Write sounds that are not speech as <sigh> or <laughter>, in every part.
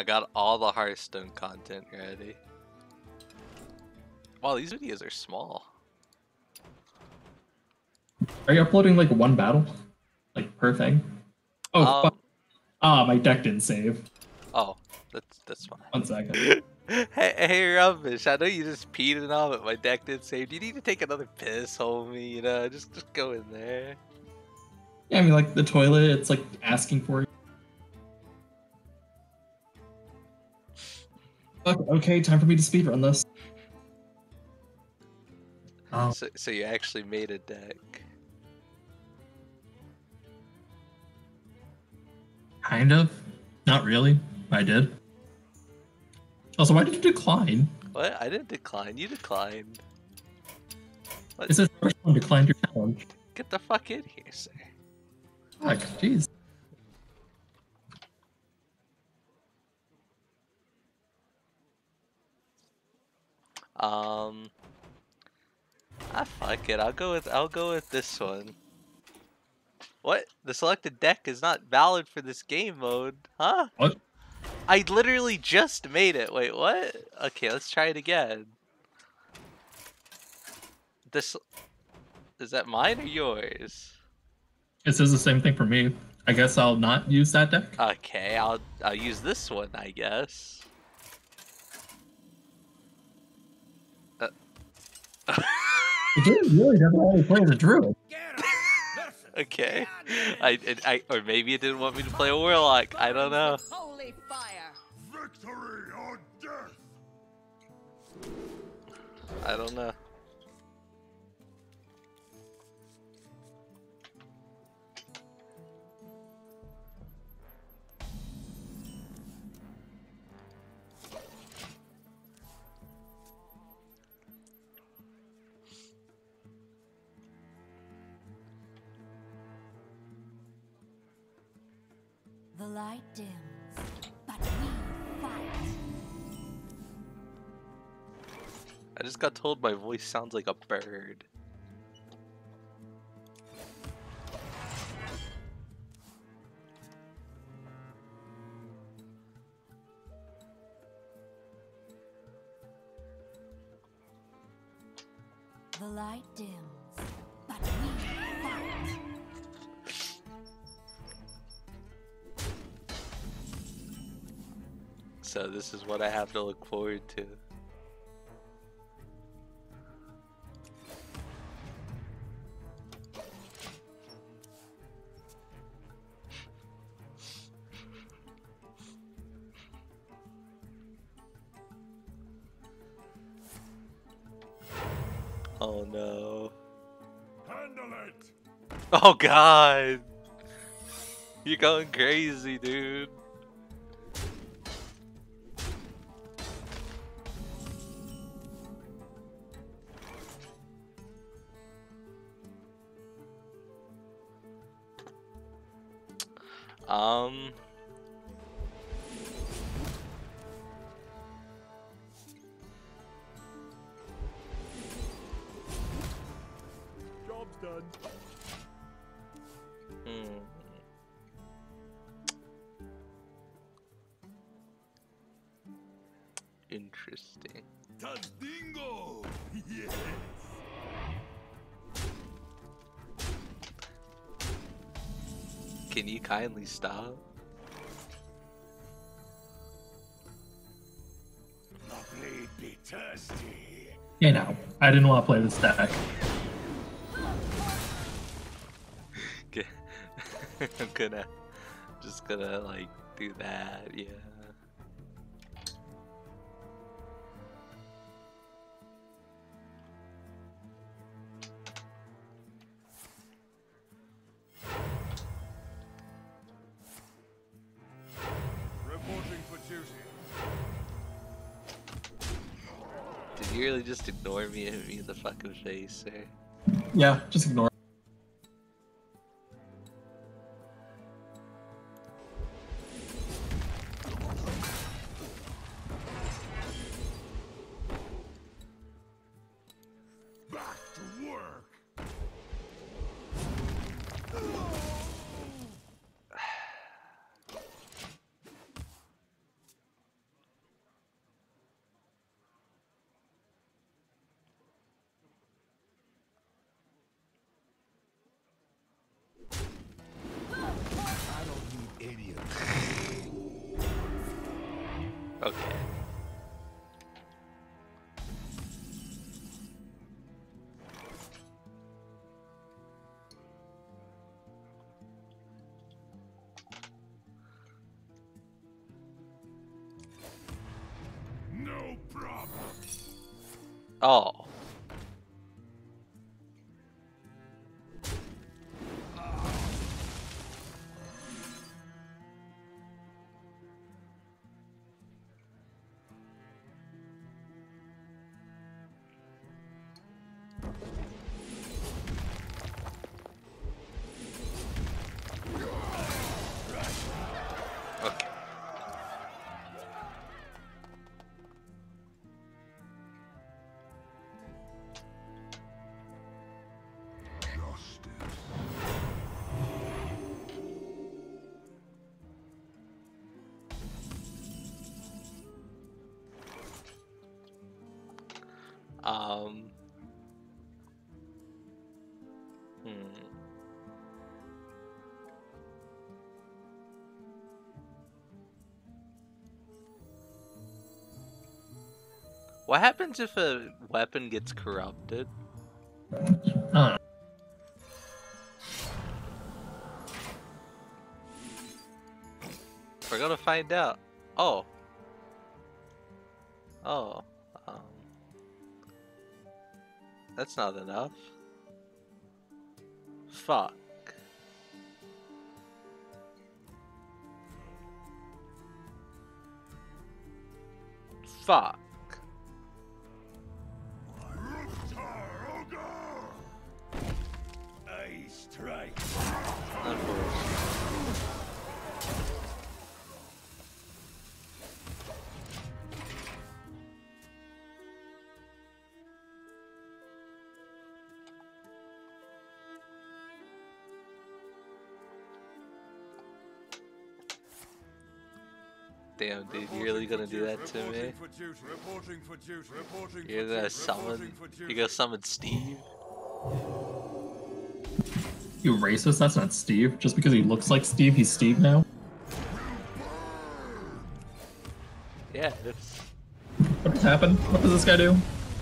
I got all the Hearthstone content ready. Wow, these videos are small. Are you uploading like one battle? Like per thing? Oh, Um, fuck. ah, my deck didn't save. Oh, that's that's fine. One second. <laughs> hey, hey, rubbish! I know you just peed and all, but my deck didn't save. Do you need to take another piss, homie? You know, just just go in there. Yeah, I mean, like the toilet, it's like asking for it. Okay, okay, time for me to speedrun this. Oh, So, so you actually made a deck. kind of. Not really. I did. Also, why did you decline? What? I didn't decline. You declined. It says first one declined your challenge. Get the fuck in here, sir. Fuck, jeez. Um. Ah, fuck it. I'll go with I'll go with this one. What? The selected deck is not valid for this game mode, huh? What? I literally just made it. Wait, what? Okay, let's try it again. This is that mine or yours? It says the same thing for me. I guess I'll not use that deck. Okay, I'll I'll use this one, I guess. You didn't really definitely play the druid. okay, I, I I or maybe it didn't want me to play a warlock. I don't know. Holy fire! Victory or death! I don't know. Light dims, but we fight. I just got told my voice sounds like a bird. This is what I have to look forward to. Oh no. Handle it! Oh god! You're going crazy, dude. Can you kindly stop? The be thirsty. You know, I didn't want to play this deck. <laughs> Okay. <laughs> I'm gonna just gonna like do that, yeah. Ignore me and me in the fucking face? Yeah, just ignore. Okay. No problem. Oh. What happens if a weapon gets corrupted? I. We're gonna find out. Oh. Oh. Um. That's not enough. Fuck. Fuck. I strike. Damn, dude, you really gonna do that to me? Reporting for duty. Reporting for duty. Reporting You're gonna summon. You duty. gonna summon Steve? You racist? That's not Steve. Just because he looks like Steve, he's Steve now. Yeah, it's. What just happened? What does this guy do?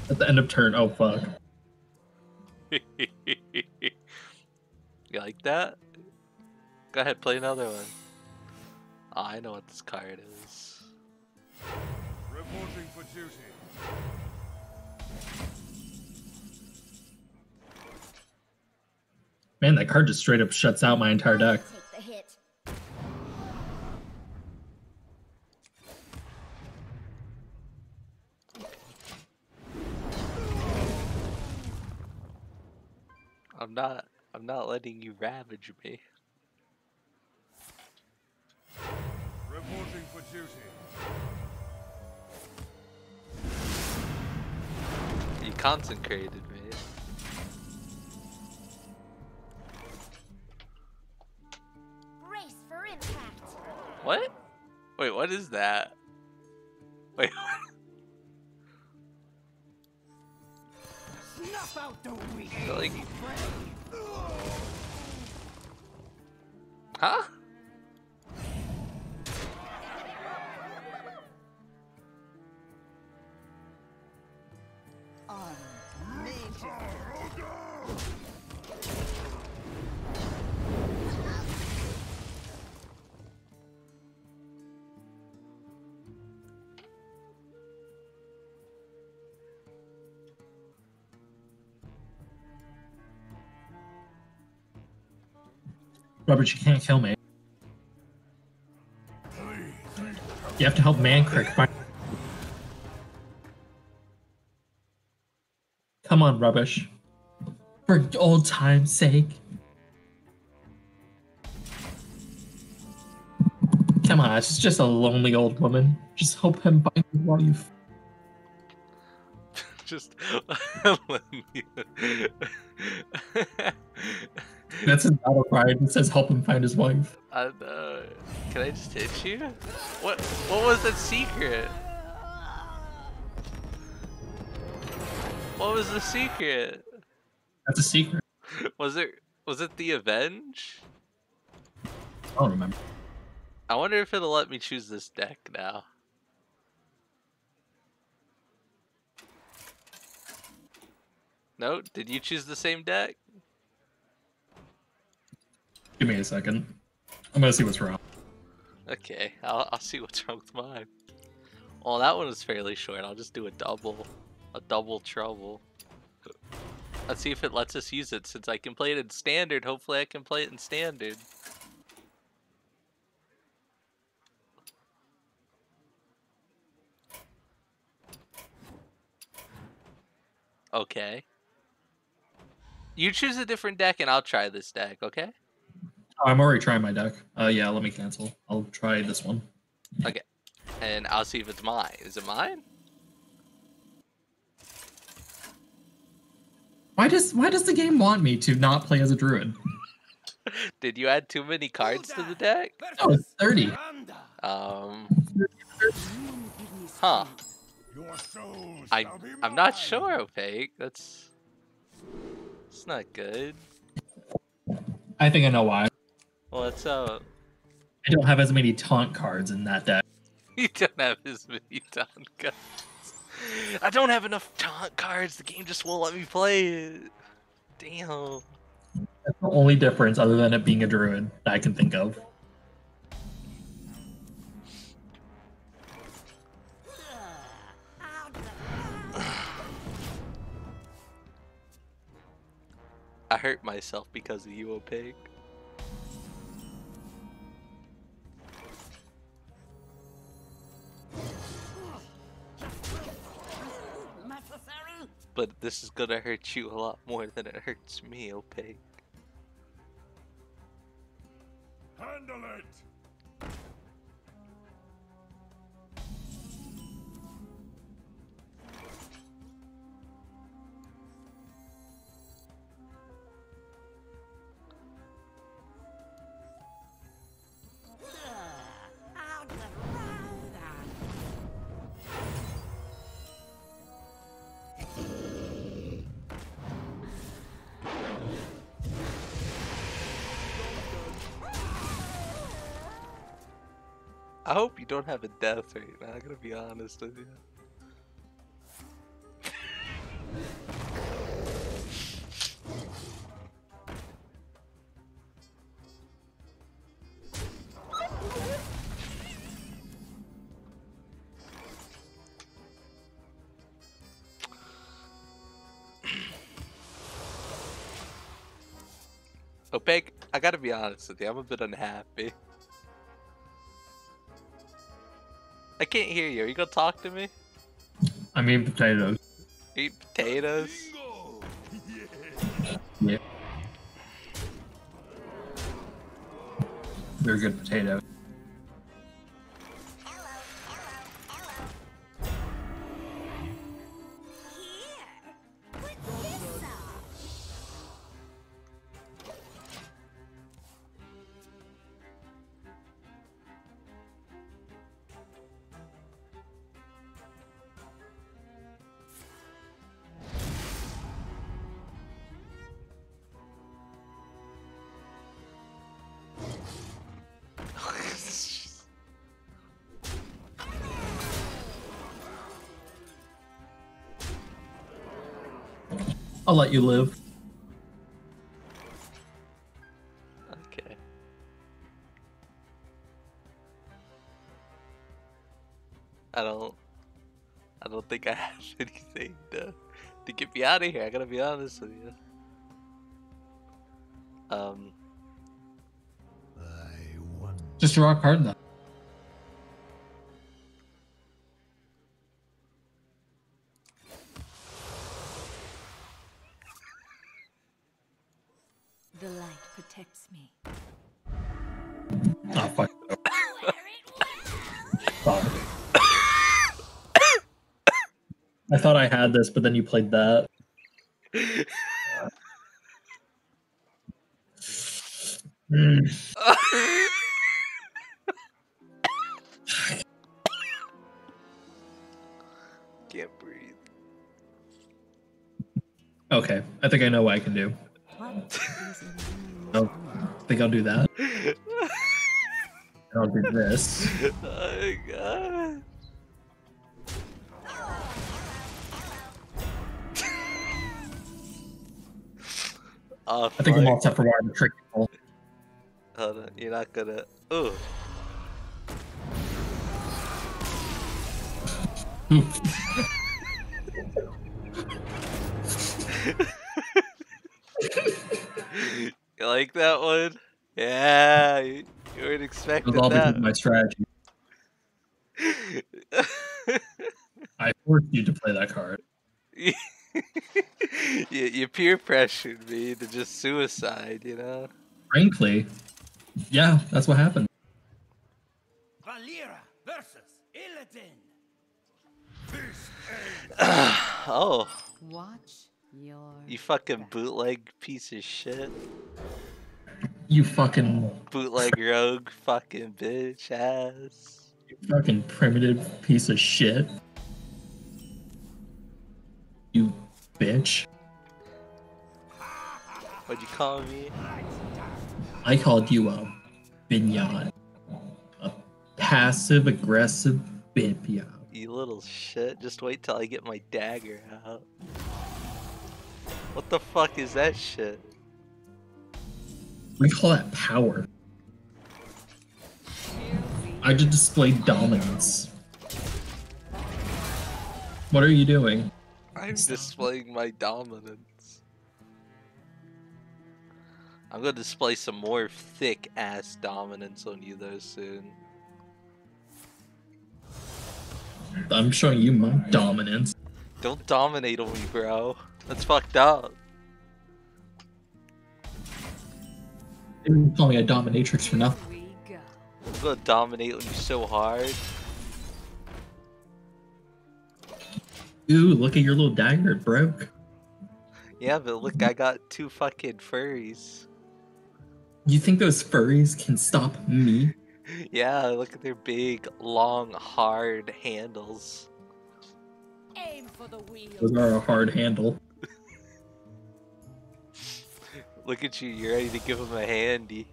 At the end of turn. Oh fuck. <laughs> you like that? Go ahead, play another one. Oh, I know what this card is. Reporting for duty. Man, that card just straight up shuts out my entire deck. Take the hit. I'm not. I'm not letting you ravage me. Reporting for duty. You consecrated What? Wait, what is that? Wait. Snuff out the weak. like. Huh? Robert, you can't kill me. You have to help Mankrik find. Come on, rubbish. For old time's sake. Come on, it's just a lonely old woman. Just help him find his wife. <laughs> Just <laughs> let me. <laughs> That's his battle cry. It says, "Help him find his wife." I know. Can I just hit you? What? What was the secret? What was the secret? That's a secret. Was it? Was it the Avenge? I don't remember. I wonder if it'll let me choose this deck now. No, did you choose the same deck? Give me a second. I'm gonna see what's wrong. Okay, I'll, I'll see what's wrong with mine. Well, that one was fairly short. I'll just do a double, a double trouble. Let's see if it lets us use it. Since I can play it in standard, hopefully I can play it in standard. Okay. You choose a different deck and I'll try this deck, okay? Oh, I'm already trying my deck. Uh, yeah, let me cancel. I'll try this one. Okay, and I'll see if it's mine. Is it mine? Why does Why does the game want me to not play as a druid? <laughs> Did you add too many cards to the deck? Oh, it's 30. Um, huh. I I'm not sure, Opaque. That's it's not good. I think I know why. What's up? Uh, I don't have as many taunt cards in that deck. <laughs> You don't have as many taunt cards. I don't have enough taunt cards. The game just won't let me play it. Damn. That's the only difference, other than it being a druid, that I can think of. <sighs> I hurt myself because of you, Opaque. But this is gonna hurt you a lot more than it hurts me, Opaque. Handle it. I hope you don't have a death rate, now. I gotta be honest with you. Opaque, I gotta be honest with you. I'm a bit unhappy. I can't hear you. Are you gonna talk to me? I mean, potatoes. Eat potatoes? Yeah. They're good potatoes. I'll let you live. okay. I don't. I don't think I <laughs> have anything to to get me out of here. I gotta be honest with you. Um. Just draw a card I thought I had this, but then you played that. Hmm. <sighs> Can't breathe. Okay, I think I know what I can do. What is in Oh, I think I'll do that. I'll do this. <laughs> oh Oh, I think I'm all set for water trick. Hold on, you're not gonna. Ooh. you like that one? Yeah, you, you weren't It expecting was all because that. of my strategy. <laughs> I forced you to play that card. <laughs> <laughs> you, you peer pressured me to just suicide, you know? Frankly, yeah, that's what happened. Valeera versus Illidan. <sighs> Oh, Watch your. you fucking bootleg piece of shit. You fucking, Bootleg rogue fucking bitch ass. fucking primitive piece of shit. You bitch. What'd you call me? I called you a binyan. A passive aggressive binyan. You little shit. Just wait till I get my dagger out. What the fuck is that shit? We call that power. I just displayed dominance. What are you doing? I'm displaying my dominance. I'm gonna display some more thick ass dominance on you though soon. I'm showing you my dominance. Don't dominate on me, bro. That's fucked up. They didn't call me a dominatrix for nothing. Go. I'm gonna dominate on you so hard. Ooh, look at your little dagger, it broke. Yeah, but look, I got two fucking furries. You think those furries can stop me? <laughs> Yeah, look at their big, long, hard handles. Aim for the wheel. Those are a hard handle. <laughs> Look at you, you're ready to give them a handy.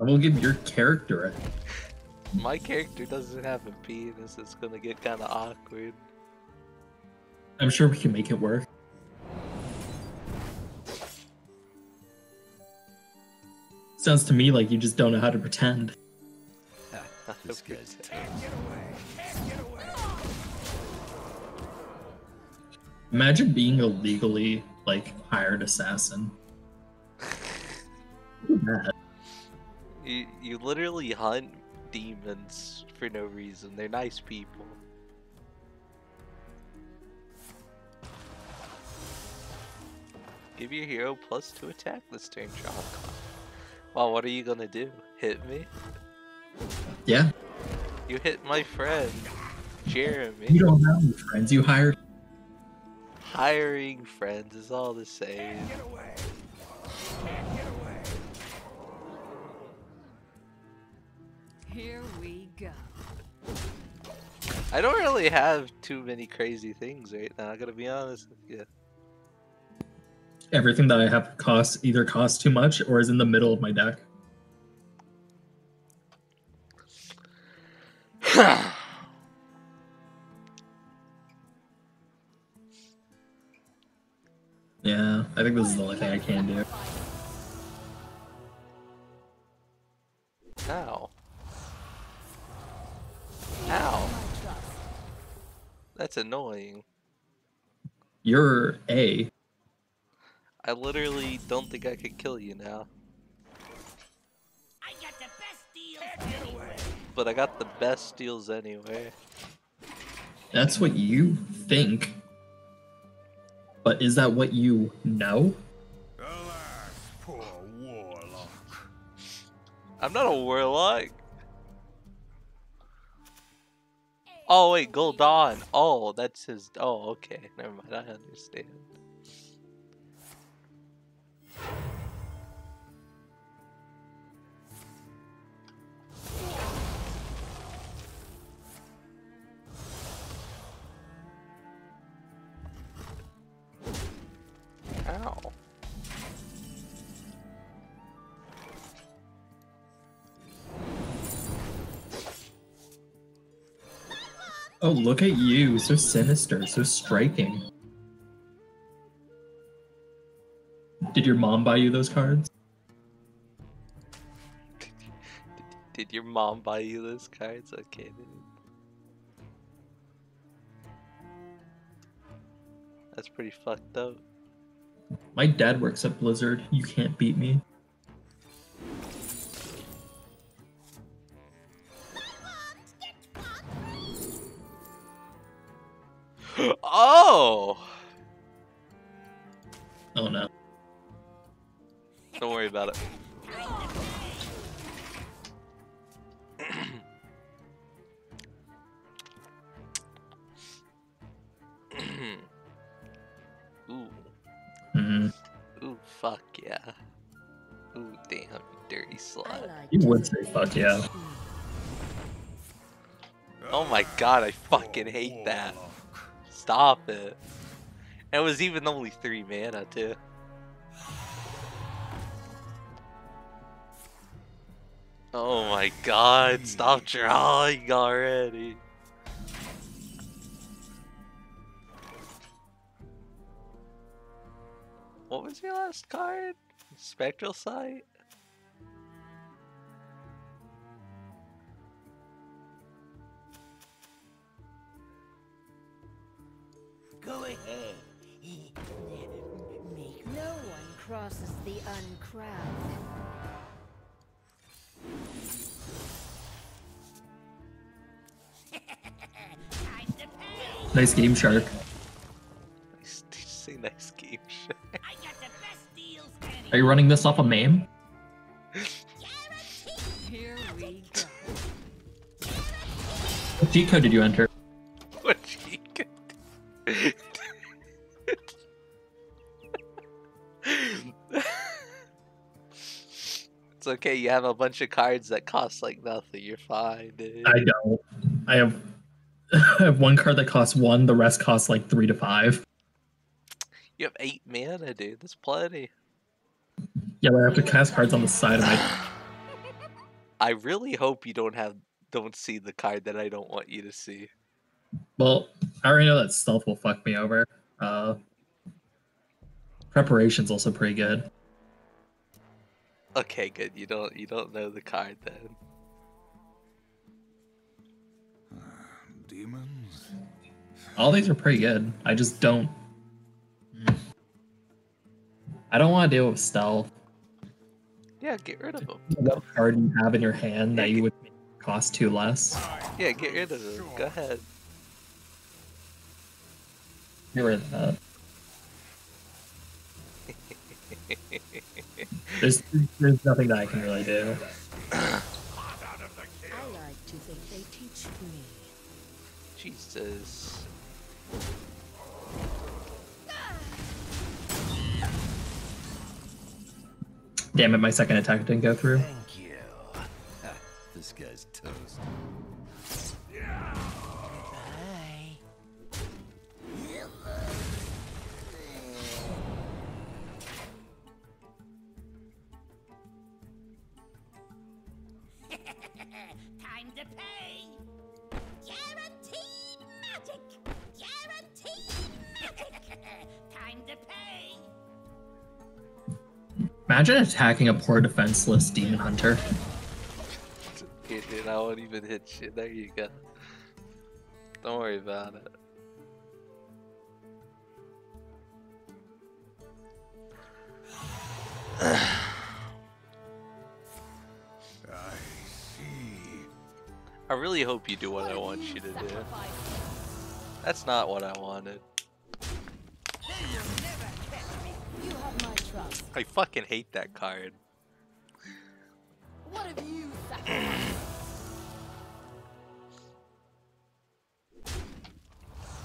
I will give your character a My character doesn't have a penis, it's gonna get kinda awkward. I'm sure we can make it work. Sounds to me like you just don't know how to pretend. <laughs> This guy's <laughs> Can't get away. Can't get away. Imagine being a legally like hired assassin. <laughs> You, you literally hunt demons for no reason. They're nice people. Give your hero plus two attack this turn, draw a. Well, what are you gonna do? Hit me? Yeah, You hit my friend, Jeremy. you don't have any friends. You hired. Hiring friends is all the same. Go. I don't really have too many crazy things right now. I gotta be honest with you. Everything that I have costs either costs too much or is in the middle of my deck. <sighs> Yeah, I think this is the only thing I can do. That's annoying. You're A. I literally don't think I could kill you now. I got the best deal. Can't get away. But I got the best deals anyway. That's what you think. But is that what you know? Alas, poor warlock. I'm not a warlock. Oh wait, Goldon. Oh, that's his. Oh, okay. Never mind. I understand. Oh, look at you. So sinister, so striking. Did your mom buy you those cards? Did your mom buy you those cards? Okay. That's pretty fucked up. My dad works at Blizzard. You can't beat me. Fuck yeah. Oh my god, I fucking hate that. Stop it. It was even only three mana too. Oh my god, stop drawing already. What was your last card? Spectral Sight? Nice game, Shark. Nice, did you say nice game shit? I got the best deals Are you running this off a MAME? Here we go. What G code did you enter? What she could It's okay, you have a bunch of cards that cost like nothing, you're fine, dude. I don't. I have <laughs> I have one card that costs one, the rest costs like three to five. You have eight mana, dude, that's plenty. Yeah, but I have to cast cards on the side of my <sighs> I really hope you don't have don't see the card that I don't want you to see. Well, I already know that stealth will fuck me over. Uh preparation's also pretty good. Okay, good. You don't you don't know the card then. Demons? All these are pretty good. I just don't I don't want to deal with stealth. Yeah, get rid of them. What card you have in your hand that you would cost two less? Yeah, get rid of them. Go ahead. Get rid of that. <laughs> There's there's nothing that I can really do. I like to think they teach me. Jesus. Damn it, my second attack didn't go through. Thank you. <laughs> This guy's toast. Imagine attacking a poor defenseless demon hunter. Dude, I won't even hit shit. There you go. Don't worry about it. <sighs> I see. I really hope you do what I want you to do. That's not what I wanted. I fucking hate that card. What have you? <clears throat>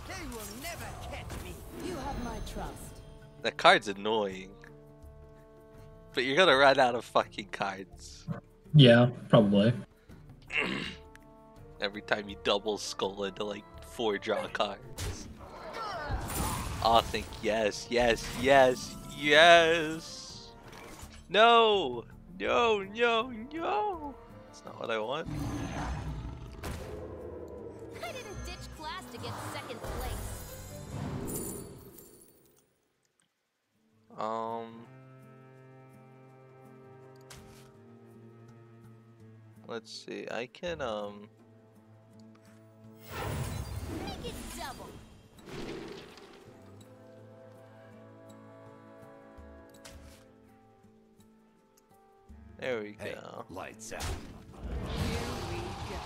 They will never catch me. You have my trust. That card's annoying. But you're gonna run out of fucking cards. Yeah, probably. <clears throat> Every time you double skull into like four draw cards. I'll think yes, yes, yes, yes. No! No, no, no! That's not what I want. I didn't ditch class to get second place. Um... Let's see, I can, um... Make it double! There we Hey, go. lights out. Here we go.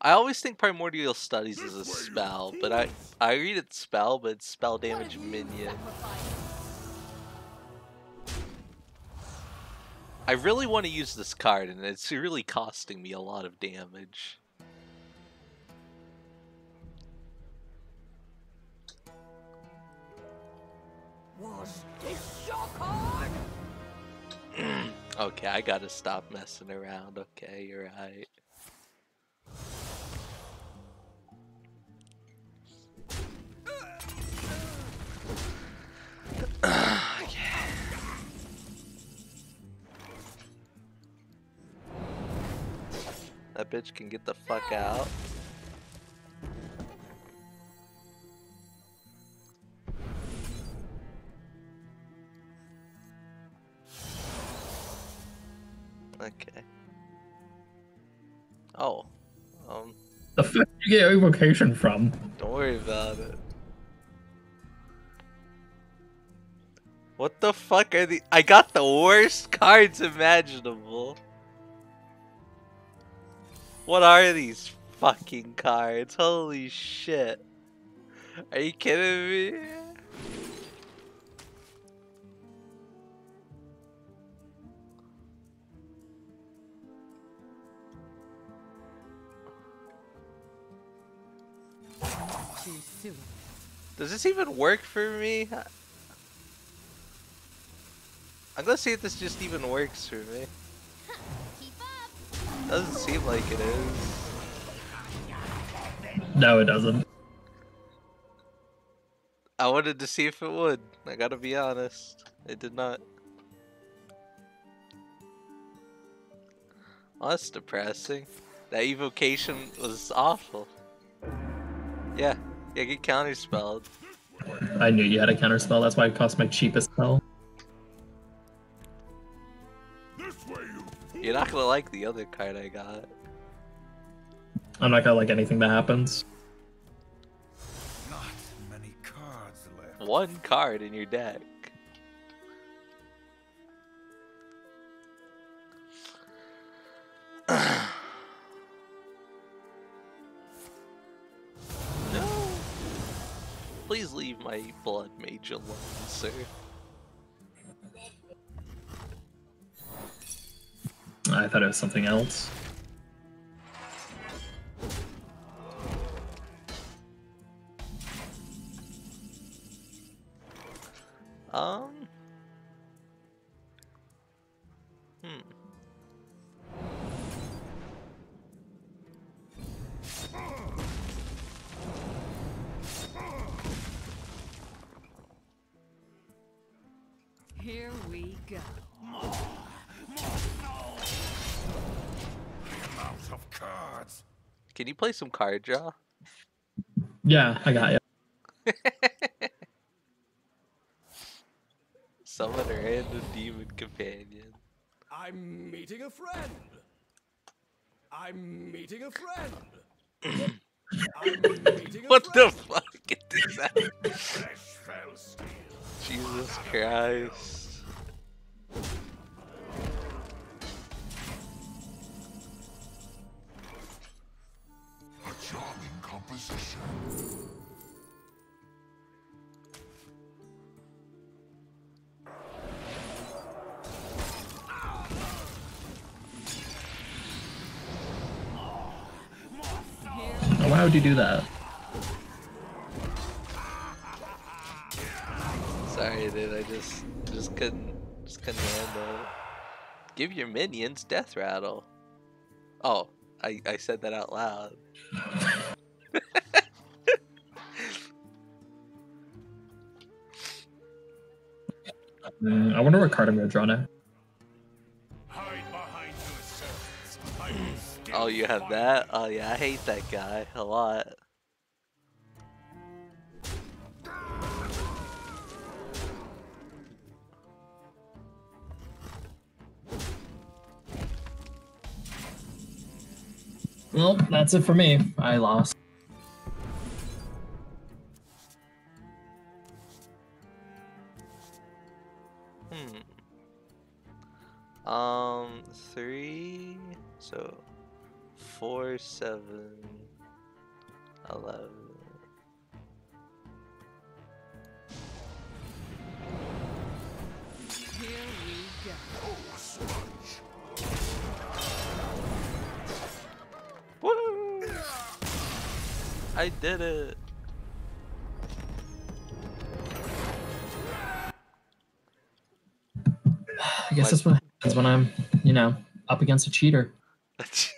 I always think Primordial Studies is a spell, but I I read it spell, but it's spell damage minion. I really want to use this card, and it's really costing me a lot of damage. Was this your card? Okay, I gotta stop messing around. Okay, you're right. <sighs> That bitch can get the fuck out. You get evocation from? don't worry about it. What the fuck are the- I got the worst <laughs> cards imaginable. What are these fucking cards? Holy shit. Are you kidding me? Does this even work for me? I'm gonna see if this just even works for me. Doesn't seem like it is. No, it doesn't. I wanted to see if it would. I gotta be honest. It did not. Oh, that's depressing. That evocation was awful. Yeah, yeah, get counterspelled. I knew you had a counterspell. That's why it cost my cheapest spell. You're not gonna like the other card I got. I'm not gonna like anything that happens. Not many cards left. One card in your deck. Please leave my blood mage alone, sir. I thought it was something else. Play some card draw? Yeah, I got you. <laughs> Summon a random demon companion. I'm meeting a friend. I'm meeting a friend. <clears throat> I'm meeting a What the fuck is that? <laughs> Fresh fell steel. Jesus Christ. Composition. Oh, why would you do that? Sorry, dude. I just just couldn't just couldn't handle it. Give your minions death rattle. Oh, I I said that out loud. Mm, I wonder what card I'm gonna draw now. Oh, you have that? Oh yeah, I hate that guy a lot. Well, that's it for me. I lost. Three. So, four, seven, eleven. Here we go. Woo! I did it. I guess that's what happens when I'm, you know, up against a cheater. <laughs>